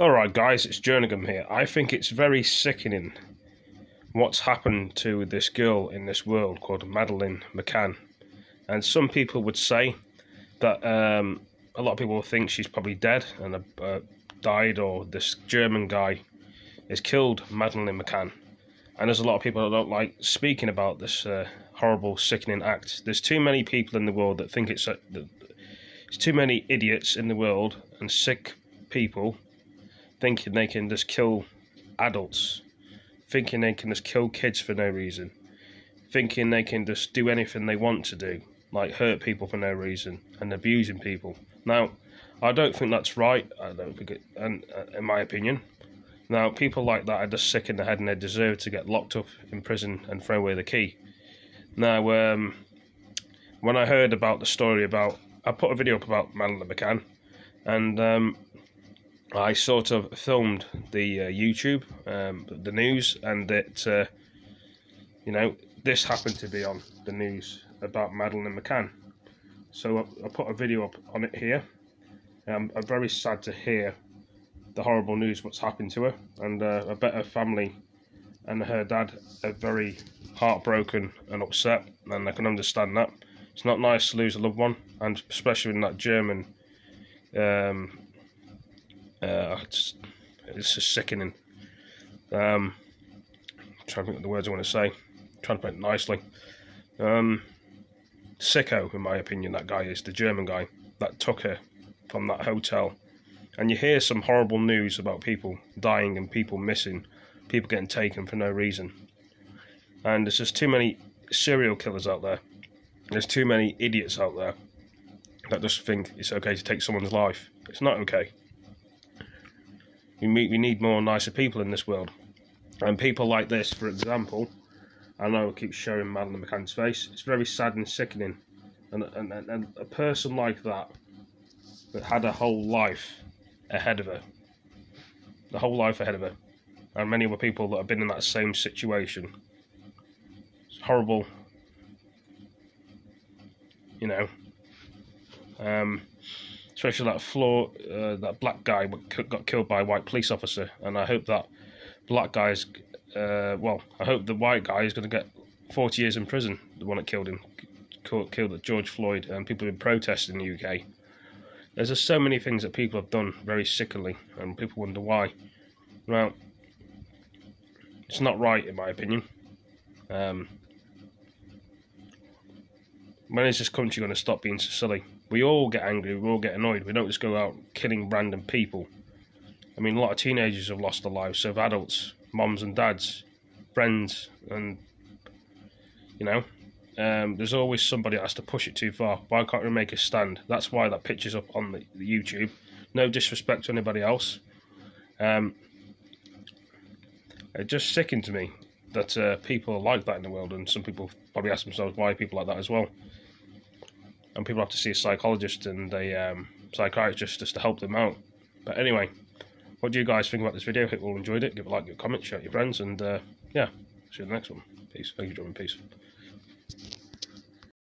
Alright guys, it's Jerningham here. I think it's very sickening what's happened to this girl in this world called Madeleine McCann. And some people would say that um, a lot of people think she's probably dead and uh, died or this German guy has killed Madeleine McCann. And there's a lot of people that don't like speaking about this uh, horrible, sickening act. There's too many people in the world that think it's... A, there's too many idiots in the world and sick people thinking they can just kill adults, thinking they can just kill kids for no reason, thinking they can just do anything they want to do, like hurt people for no reason and abusing people. Now, I don't think that's right. I don't think it, and uh, in my opinion, now people like that are just sick in the head and they deserve to get locked up in prison and throw away the key. Now, um, when I heard about the story about, I put a video up about Madeleine McCann, and um, I sort of filmed the uh, YouTube, um, the news, and it, uh, you know, this happened to be on the news about Madeleine McCann. So I, I put a video up on it here. Um, I'm very sad to hear the horrible news what's happened to her, and uh, I bet her family and her dad are very heartbroken and upset, and I can understand that. It's not nice to lose a loved one, and especially in that German um, uh, it's, it's just sickening. Um, I'm trying to think of the words I want to say. I'm trying to put it nicely. Um, sicko, in my opinion, that guy is the German guy that took her from that hotel. And you hear some horrible news about people dying and people missing, people getting taken for no reason. And there's just too many serial killers out there. There's too many idiots out there that just think it's okay to take someone's life. It's not okay. We, we need more nicer people in this world. And people like this, for example, I know I keep showing Madeleine McCann's face. It's very sad and sickening. And, and, and a person like that, that had a whole life ahead of her, the whole life ahead of her, and many other people that have been in that same situation. It's horrible, you know. Um, especially that floor, uh, that black guy got killed by a white police officer, and I hope that black guy's, uh, well, I hope the white guy is going to get 40 years in prison, the one that killed him, killed George Floyd, and people have been protesting in the UK. There's just so many things that people have done very sickly, and people wonder why. Well, it's not right in my opinion. Um, when is this country going to stop being so silly? We all get angry, we all get annoyed. We don't just go out killing random people. I mean, a lot of teenagers have lost their lives, so have adults, moms and dads, friends, and, you know, um, there's always somebody that has to push it too far. Why can't we make a stand? That's why that picture's up on the, the YouTube. No disrespect to anybody else. Um, it just sickens me that uh, people are like that in the world, and some people probably ask themselves why people like that as well and people have to see a psychologist and a um, psychiatrist just to help them out. But anyway, what do you guys think about this video? I Hope you all enjoyed it. Give a like, give a comment, share it with your friends, and uh, yeah, see you in the next one. Peace. Thank you, John. Peace.